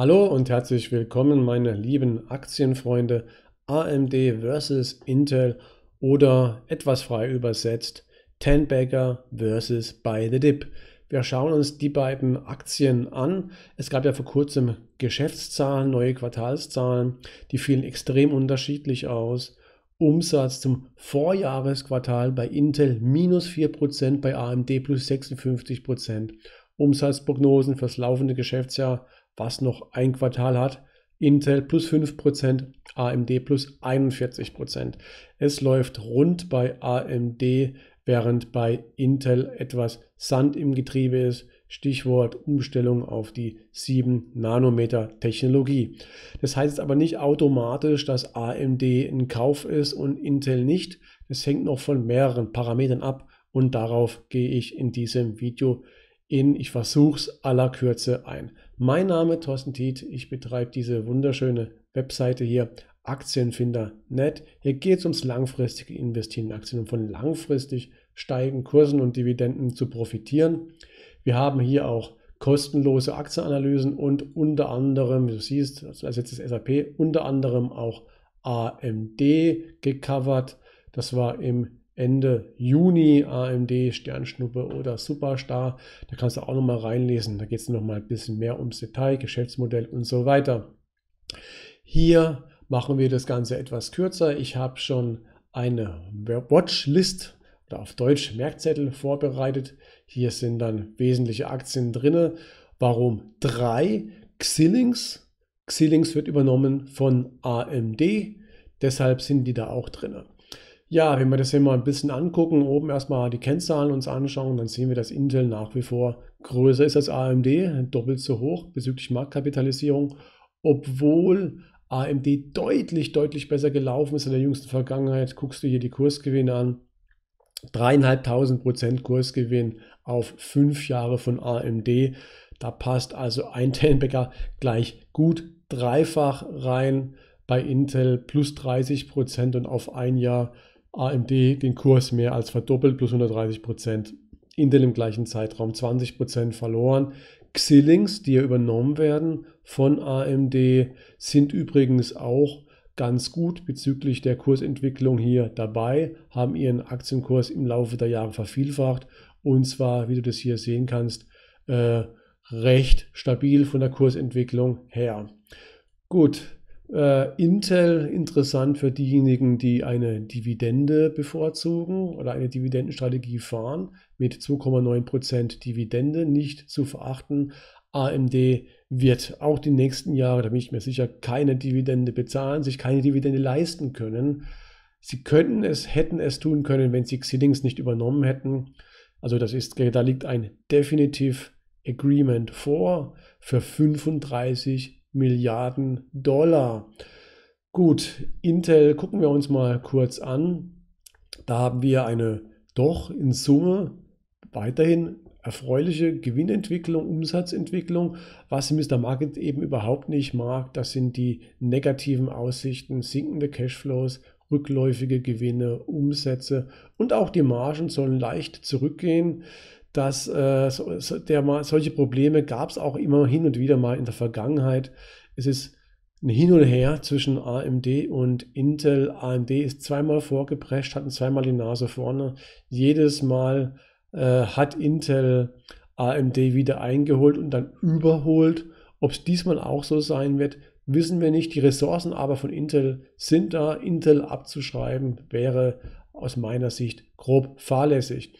Hallo und herzlich willkommen, meine lieben Aktienfreunde. AMD versus Intel oder etwas frei übersetzt Tenbagger versus Buy the Dip. Wir schauen uns die beiden Aktien an. Es gab ja vor kurzem Geschäftszahlen, neue Quartalszahlen, die fielen extrem unterschiedlich aus. Umsatz zum Vorjahresquartal bei Intel minus 4%, bei AMD plus 56%. Umsatzprognosen fürs laufende Geschäftsjahr was noch ein Quartal hat. Intel plus 5%, AMD plus 41%. Es läuft rund bei AMD, während bei Intel etwas Sand im Getriebe ist. Stichwort Umstellung auf die 7 Nanometer Technologie. Das heißt aber nicht automatisch, dass AMD ein Kauf ist und Intel nicht. Das hängt noch von mehreren Parametern ab und darauf gehe ich in diesem Video in, ich versuche es aller Kürze ein. Mein Name ist Thorsten Tiet, ich betreibe diese wunderschöne Webseite hier, Aktienfinder.net. Hier geht es ums langfristige Investieren in Aktien, um von langfristig steigenden Kursen und Dividenden zu profitieren. Wir haben hier auch kostenlose Aktienanalysen und unter anderem, wie du siehst, also jetzt das SAP, unter anderem auch AMD gecovert. Das war im Ende Juni AMD, Sternschnuppe oder Superstar. Da kannst du auch nochmal reinlesen. Da geht es nochmal ein bisschen mehr ums Detail, Geschäftsmodell und so weiter. Hier machen wir das Ganze etwas kürzer. Ich habe schon eine Watchlist oder auf Deutsch Merkzettel vorbereitet. Hier sind dann wesentliche Aktien drin. Warum drei? Xilinx. Xilinx wird übernommen von AMD. Deshalb sind die da auch drin. Ja, wenn wir das hier mal ein bisschen angucken, oben erstmal die Kennzahlen uns anschauen, dann sehen wir, dass Intel nach wie vor größer ist als AMD, doppelt so hoch bezüglich Marktkapitalisierung, obwohl AMD deutlich, deutlich besser gelaufen ist in der jüngsten Vergangenheit. Guckst du hier die Kursgewinne an, dreieinhalbtausend Prozent Kursgewinn auf fünf Jahre von AMD. Da passt also ein Tenbäcker gleich gut dreifach rein bei Intel plus 30 Prozent und auf ein Jahr AMD den Kurs mehr als verdoppelt, plus 130 Prozent. Intel im gleichen Zeitraum 20 Prozent verloren. Xilinx, die ja übernommen werden von AMD, sind übrigens auch ganz gut bezüglich der Kursentwicklung hier dabei, haben ihren Aktienkurs im Laufe der Jahre vervielfacht und zwar, wie du das hier sehen kannst, äh, recht stabil von der Kursentwicklung her. Gut, äh, Intel interessant für diejenigen, die eine Dividende bevorzugen oder eine Dividendenstrategie fahren mit 2,9% Dividende, nicht zu verachten. AMD wird auch die nächsten Jahre, da bin ich mir sicher, keine Dividende bezahlen, sich keine Dividende leisten können. Sie könnten es, hätten es tun können, wenn sie Xilinx nicht übernommen hätten. Also das ist, da liegt ein Definitive Agreement vor für 35 Milliarden Dollar. Gut, Intel gucken wir uns mal kurz an. Da haben wir eine doch in Summe weiterhin erfreuliche Gewinnentwicklung, Umsatzentwicklung. Was Mr. Market eben überhaupt nicht mag, das sind die negativen Aussichten, sinkende Cashflows, rückläufige Gewinne, Umsätze und auch die Margen sollen leicht zurückgehen dass äh, so, der, solche Probleme gab es auch immer hin und wieder mal in der Vergangenheit. Es ist ein Hin und Her zwischen AMD und Intel. AMD ist zweimal vorgeprescht, hatten zweimal die Nase vorne. Jedes Mal äh, hat Intel AMD wieder eingeholt und dann überholt. Ob es diesmal auch so sein wird, wissen wir nicht. Die Ressourcen aber von Intel sind da. Intel abzuschreiben wäre aus meiner Sicht grob fahrlässig.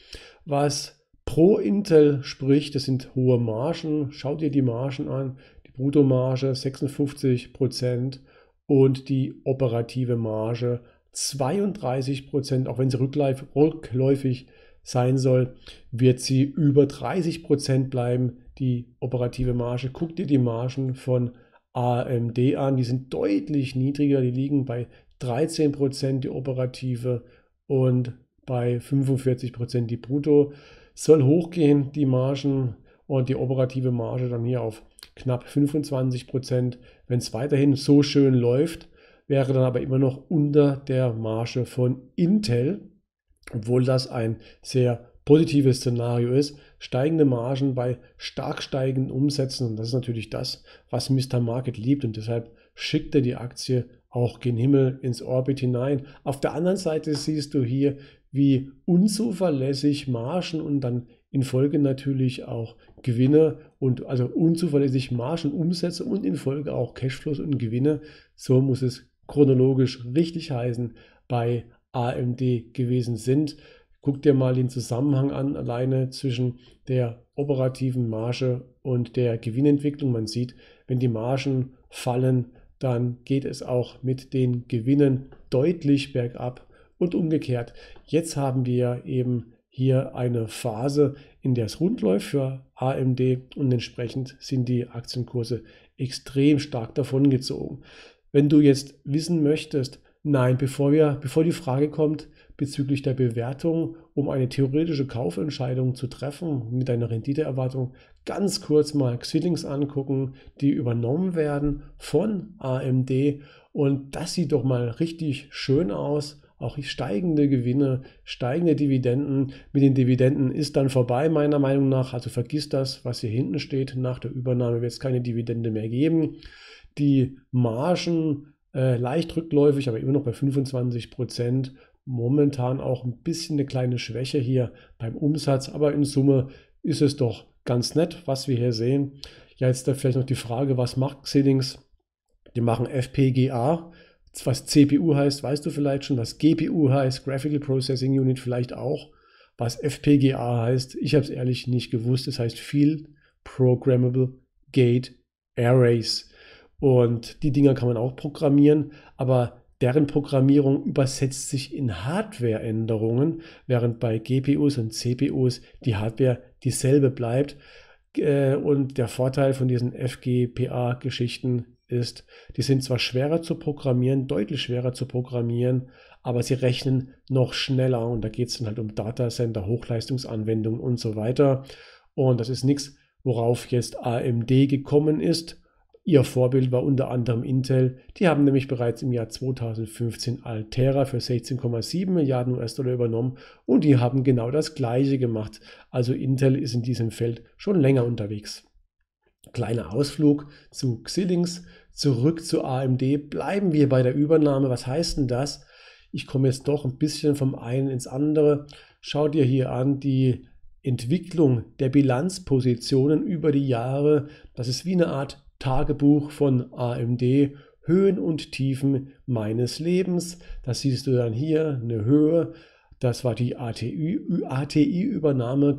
Was pro Intel spricht, das sind hohe Margen. Schau dir die Margen an. Die Bruttomarge 56% und die operative Marge 32% Auch wenn sie rückläufig sein soll, wird sie über 30% bleiben, die operative Marge. Guck dir die Margen von AMD an, die sind deutlich niedriger, die liegen bei 13% die operative und bei 45% die Brutto soll hochgehen, die Margen und die operative Marge dann hier auf knapp 25 Prozent. Wenn es weiterhin so schön läuft, wäre dann aber immer noch unter der Marge von Intel, obwohl das ein sehr positive Szenario ist, steigende Margen bei stark steigenden Umsätzen. Und das ist natürlich das, was Mr. Market liebt. Und deshalb schickt er die Aktie auch gen Himmel ins Orbit hinein. Auf der anderen Seite siehst du hier, wie unzuverlässig Margen und dann in Folge natürlich auch Gewinne und also unzuverlässig Margen, Umsätze und in Folge auch Cashflows und Gewinne. So muss es chronologisch richtig heißen bei AMD gewesen sind. Guck dir mal den Zusammenhang an, alleine zwischen der operativen Marge und der Gewinnentwicklung. Man sieht, wenn die Margen fallen, dann geht es auch mit den Gewinnen deutlich bergab und umgekehrt. Jetzt haben wir eben hier eine Phase, in der es rund läuft für AMD und entsprechend sind die Aktienkurse extrem stark davongezogen. Wenn du jetzt wissen möchtest, nein, bevor, wir, bevor die Frage kommt bezüglich der Bewertung, um eine theoretische Kaufentscheidung zu treffen mit deiner Renditeerwartung, ganz kurz mal Xilinx angucken, die übernommen werden von AMD und das sieht doch mal richtig schön aus auch steigende Gewinne, steigende Dividenden. Mit den Dividenden ist dann vorbei, meiner Meinung nach. Also vergiss das, was hier hinten steht. Nach der Übernahme wird es keine Dividende mehr geben. Die Margen äh, leicht rückläufig, aber immer noch bei 25 Prozent. Momentan auch ein bisschen eine kleine Schwäche hier beim Umsatz, aber in Summe ist es doch ganz nett, was wir hier sehen. Ja, jetzt da vielleicht noch die Frage, was macht Xilinx? Die machen FPGA was CPU heißt, weißt du vielleicht schon, was GPU heißt, Graphical Processing Unit vielleicht auch, was FPGA heißt. Ich habe es ehrlich nicht gewusst. Es das heißt Field Programmable Gate Arrays. Und die Dinger kann man auch programmieren, aber deren Programmierung übersetzt sich in Hardwareänderungen, während bei GPUs und CPUs die Hardware dieselbe bleibt. Äh, und der Vorteil von diesen FGPA-Geschichten ist, die sind zwar schwerer zu programmieren, deutlich schwerer zu programmieren, aber sie rechnen noch schneller und da geht es dann halt um Datacenter, Hochleistungsanwendungen und so weiter. Und das ist nichts, worauf jetzt AMD gekommen ist. Ihr Vorbild war unter anderem Intel. Die haben nämlich bereits im Jahr 2015 Altera für 16,7 Milliarden US-Dollar übernommen und die haben genau das gleiche gemacht. Also Intel ist in diesem Feld schon länger unterwegs. Kleiner Ausflug zu Xilinx zurück zu AMD. Bleiben wir bei der Übernahme. Was heißt denn das? Ich komme jetzt doch ein bisschen vom einen ins andere. Schau dir hier an die Entwicklung der Bilanzpositionen über die Jahre. Das ist wie eine Art Tagebuch von AMD. Höhen und Tiefen meines Lebens. Das siehst du dann hier, eine Höhe. Das war die ATI-Übernahme,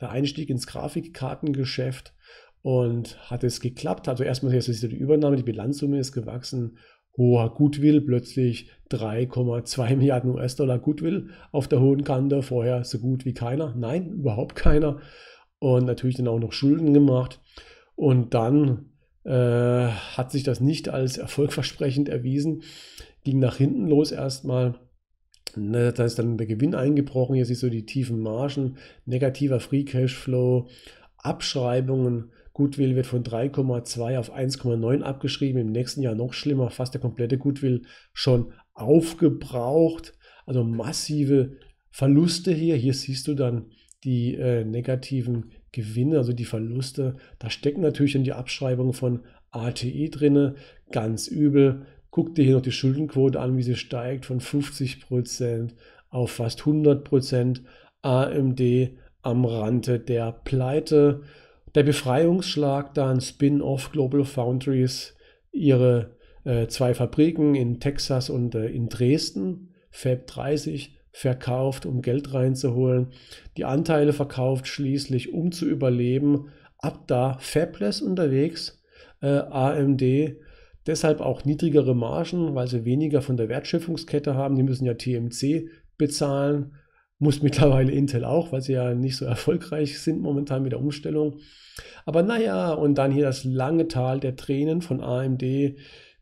der Einstieg ins Grafikkartengeschäft. Und hat es geklappt? Also erstmal jetzt ist die Übernahme, die Bilanzsumme ist gewachsen. Hoher Goodwill, plötzlich 3,2 Milliarden US-Dollar Goodwill auf der hohen Kante. Vorher so gut wie keiner. Nein, überhaupt keiner. Und natürlich dann auch noch Schulden gemacht. Und dann äh, hat sich das nicht als erfolgversprechend erwiesen. Ging nach hinten los erstmal. Ne, da ist dann der Gewinn eingebrochen. Hier siehst du die tiefen Margen, negativer Free Cashflow, Abschreibungen Goodwill wird von 3,2 auf 1,9 abgeschrieben. Im nächsten Jahr noch schlimmer, fast der komplette Goodwill schon aufgebraucht. Also massive Verluste hier. Hier siehst du dann die äh, negativen Gewinne, also die Verluste. Da stecken natürlich dann die Abschreibungen von ATI drin. Ganz übel. Guck dir hier noch die Schuldenquote an, wie sie steigt von 50% auf fast 100%. AMD am Rande der Pleite. Der Befreiungsschlag dann Spin-off Global Foundries, ihre äh, zwei Fabriken in Texas und äh, in Dresden, Fab 30 verkauft, um Geld reinzuholen, die Anteile verkauft schließlich, um zu überleben, ab da Fabless unterwegs, äh, AMD, deshalb auch niedrigere Margen, weil sie weniger von der Wertschöpfungskette haben, die müssen ja TMC bezahlen, muss mittlerweile Intel auch, weil sie ja nicht so erfolgreich sind momentan mit der Umstellung. Aber naja, und dann hier das lange Tal der Tränen von AMD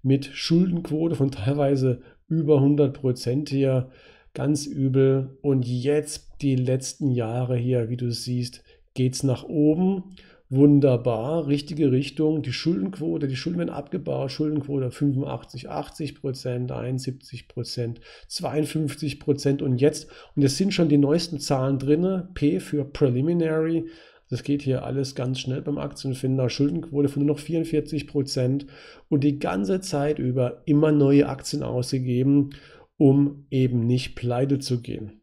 mit Schuldenquote von teilweise über 100 Prozent hier. Ganz übel. Und jetzt die letzten Jahre hier, wie du siehst, geht es nach oben wunderbar, richtige Richtung. Die Schuldenquote, die Schulden werden abgebaut, Schuldenquote 85, 80 Prozent, 71 Prozent, 52 Prozent und jetzt, und es sind schon die neuesten Zahlen drin, P für Preliminary, das geht hier alles ganz schnell beim Aktienfinder. Schuldenquote von nur noch 44 Prozent und die ganze Zeit über immer neue Aktien ausgegeben, um eben nicht pleite zu gehen.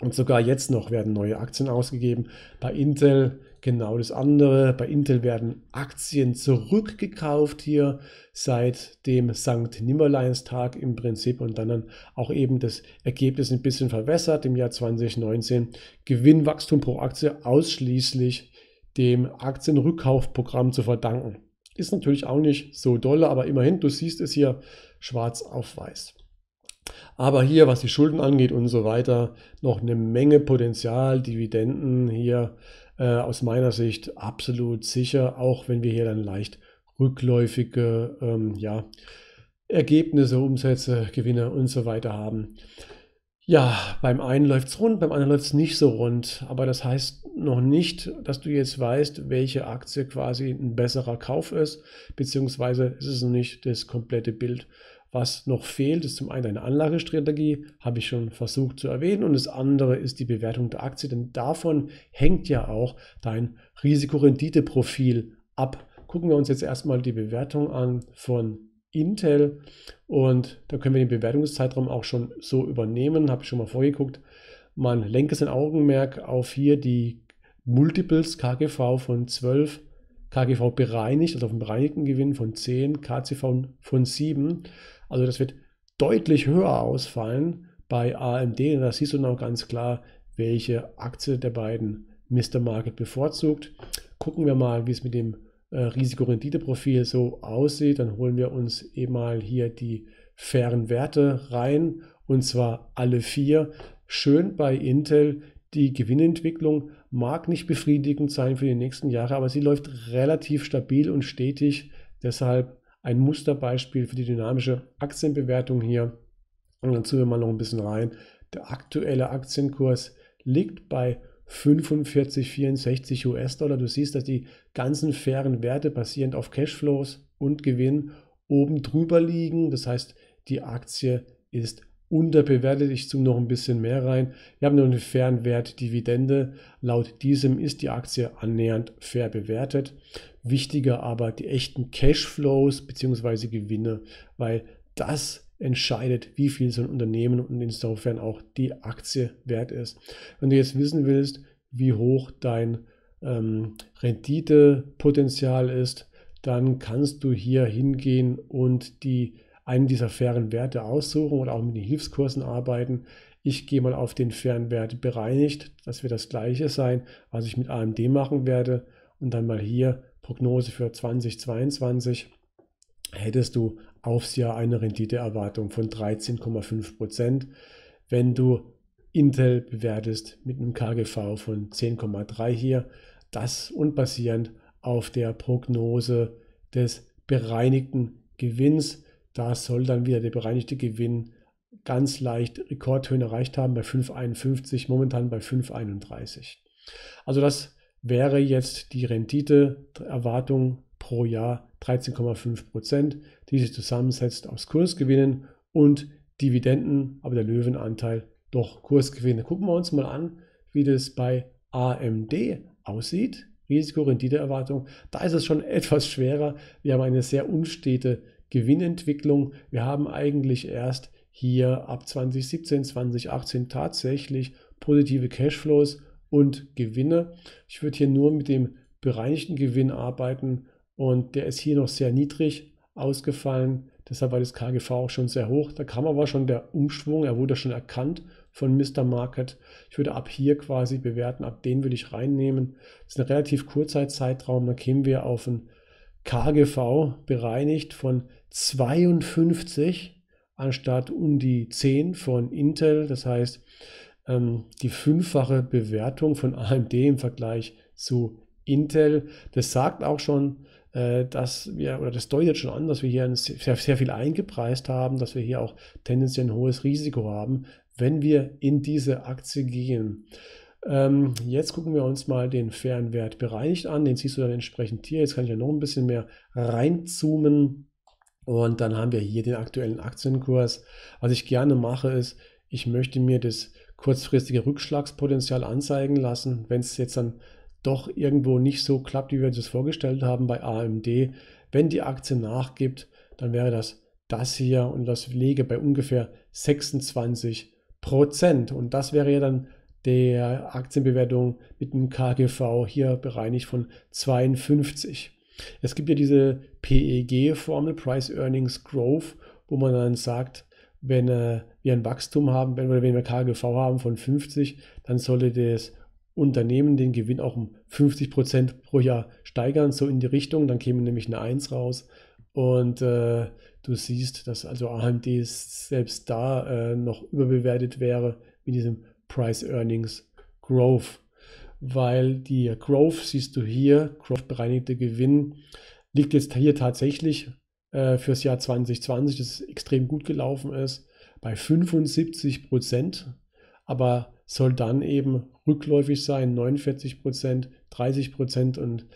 Und sogar jetzt noch werden neue Aktien ausgegeben. Bei Intel genau das andere. Bei Intel werden Aktien zurückgekauft hier seit dem St. Nimmerleinstag im Prinzip und dann auch eben das Ergebnis ein bisschen verwässert im Jahr 2019. Gewinnwachstum pro Aktie ausschließlich dem Aktienrückkaufprogramm zu verdanken. Ist natürlich auch nicht so dolle, aber immerhin, du siehst es hier schwarz auf weiß. Aber hier, was die Schulden angeht und so weiter, noch eine Menge Potenzial, Dividenden hier äh, aus meiner Sicht absolut sicher, auch wenn wir hier dann leicht rückläufige ähm, ja, Ergebnisse, Umsätze, Gewinne und so weiter haben. Ja, beim einen läuft es rund, beim anderen läuft es nicht so rund. Aber das heißt noch nicht, dass du jetzt weißt, welche Aktie quasi ein besserer Kauf ist, beziehungsweise ist es noch nicht das komplette Bild. Was noch fehlt, ist zum einen eine Anlagestrategie, habe ich schon versucht zu erwähnen, und das andere ist die Bewertung der Aktie, denn davon hängt ja auch dein Risikorenditeprofil ab. Gucken wir uns jetzt erstmal die Bewertung an von Intel und da können wir den Bewertungszeitraum auch schon so übernehmen, habe ich schon mal vorgeguckt. Man lenke sein Augenmerk auf hier die Multiples KGV von 12 KGV bereinigt, also auf einen bereinigten Gewinn von 10, KCV von 7. Also das wird deutlich höher ausfallen bei AMD. Und da siehst du noch ganz klar, welche Aktie der beiden Mr. Market bevorzugt. Gucken wir mal, wie es mit dem äh, Risikorenditeprofil so aussieht. Dann holen wir uns eben mal hier die fairen Werte rein und zwar alle vier. Schön bei Intel die Gewinnentwicklung mag nicht befriedigend sein für die nächsten Jahre, aber sie läuft relativ stabil und stetig. Deshalb ein Musterbeispiel für die dynamische Aktienbewertung hier. Und dann zoomen wir mal noch ein bisschen rein. Der aktuelle Aktienkurs liegt bei 45,64 US-Dollar. Du siehst, dass die ganzen fairen Werte basierend auf Cashflows und Gewinn oben drüber liegen. Das heißt, die Aktie ist unterbewertet. Ich zoome noch ein bisschen mehr rein. Wir haben nur einen fairen Wert Dividende. Laut diesem ist die Aktie annähernd fair bewertet. Wichtiger aber die echten Cashflows bzw. Gewinne, weil das entscheidet, wie viel so ein Unternehmen und insofern auch die Aktie wert ist. Wenn du jetzt wissen willst, wie hoch dein ähm, Renditepotenzial ist, dann kannst du hier hingehen und die einen dieser fairen Werte aussuchen oder auch mit den Hilfskursen arbeiten. Ich gehe mal auf den fairen Wert bereinigt. Das wird das gleiche sein, was ich mit AMD machen werde. Und dann mal hier Prognose für 2022 hättest du aufs Jahr eine Renditeerwartung von 13,5 Prozent. Wenn du Intel bewertest mit einem KGV von 10,3 hier, das und basierend auf der Prognose des bereinigten Gewinns da soll dann wieder der bereinigte Gewinn ganz leicht Rekordhöhen erreicht haben bei 5,51, momentan bei 5,31. Also das wäre jetzt die Renditeerwartung pro Jahr 13,5 Prozent, die sich zusammensetzt aus Kursgewinnen und Dividenden, aber der Löwenanteil doch Kursgewinne. Gucken wir uns mal an, wie das bei AMD aussieht. Risikorenditeerwartung. Da ist es schon etwas schwerer. Wir haben eine sehr unstete Gewinnentwicklung. Wir haben eigentlich erst hier ab 2017, 2018 tatsächlich positive Cashflows und Gewinne. Ich würde hier nur mit dem bereinigten Gewinn arbeiten und der ist hier noch sehr niedrig ausgefallen. Deshalb war das KGV auch schon sehr hoch. Da kam aber schon der Umschwung, er wurde schon erkannt von Mr. Market. Ich würde ab hier quasi bewerten, ab den würde ich reinnehmen. Das ist ein relativ kurzer Zeitraum, da kämen wir auf ein KGV bereinigt von 52 anstatt um die 10 von Intel. Das heißt, ähm, die fünffache Bewertung von AMD im Vergleich zu Intel. Das sagt auch schon, äh, dass wir, oder das deutet schon an, dass wir hier sehr, sehr viel eingepreist haben, dass wir hier auch tendenziell ein hohes Risiko haben, wenn wir in diese Aktie gehen. Ähm, jetzt gucken wir uns mal den fairen Wert bereinigt an. Den siehst du dann entsprechend hier. Jetzt kann ich ja noch ein bisschen mehr reinzoomen. Und dann haben wir hier den aktuellen Aktienkurs. Was ich gerne mache, ist, ich möchte mir das kurzfristige Rückschlagspotenzial anzeigen lassen. Wenn es jetzt dann doch irgendwo nicht so klappt, wie wir uns das vorgestellt haben bei AMD, wenn die Aktie nachgibt, dann wäre das das hier und das lege bei ungefähr 26 Prozent. Und das wäre ja dann der Aktienbewertung mit einem KGV hier bereinigt von 52. Es gibt ja diese PEG-Formel, Price Earnings Growth, wo man dann sagt, wenn äh, wir ein Wachstum haben, wenn, oder wenn wir KGV haben von 50, dann sollte das Unternehmen den Gewinn auch um 50 Prozent pro Jahr steigern, so in die Richtung. Dann käme nämlich eine 1 raus. Und äh, du siehst, dass also AMD selbst da äh, noch überbewertet wäre mit diesem Price Earnings Growth. Weil die Growth, siehst du hier, Growth bereinigte Gewinn, liegt jetzt hier tatsächlich äh, fürs Jahr 2020, das extrem gut gelaufen ist, bei 75 Prozent, aber soll dann eben rückläufig sein, 49 Prozent, 30 Prozent und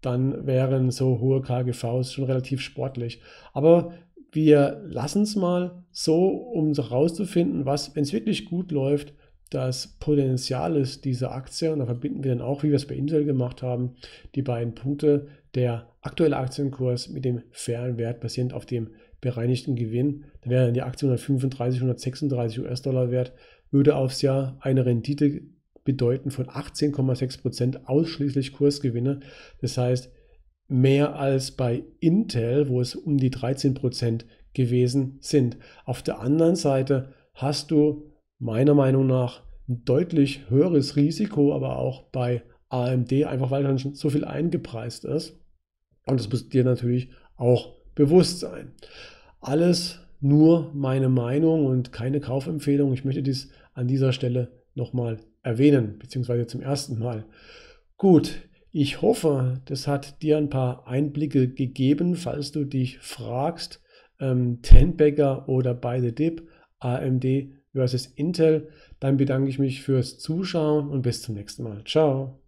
dann wären so hohe KGVs schon relativ sportlich. Aber wir lassen es mal so, um herauszufinden, was, wenn es wirklich gut läuft, das Potenzial ist dieser Aktie. Und da verbinden wir dann auch, wie wir es bei Intel gemacht haben, die beiden Punkte. Der aktuelle Aktienkurs mit dem fairen Wert basierend auf dem bereinigten Gewinn. Da wäre dann die Aktie 135, 136 US-Dollar wert, würde aufs Jahr eine Rendite bedeuten von 18,6 Prozent ausschließlich Kursgewinne. Das heißt, mehr als bei Intel, wo es um die 13 Prozent gewesen sind. Auf der anderen Seite hast du meiner Meinung nach ein deutlich höheres Risiko, aber auch bei AMD, einfach weil dann schon so viel eingepreist ist. Und das muss dir natürlich auch bewusst sein. Alles nur meine Meinung und keine Kaufempfehlung. Ich möchte dies an dieser Stelle nochmal erwähnen, beziehungsweise zum ersten Mal. Gut, ich hoffe, das hat dir ein paar Einblicke gegeben, falls du dich fragst, ähm, Tenbagger oder By the Dip, AMD versus Intel. Dann bedanke ich mich fürs Zuschauen und bis zum nächsten Mal. Ciao.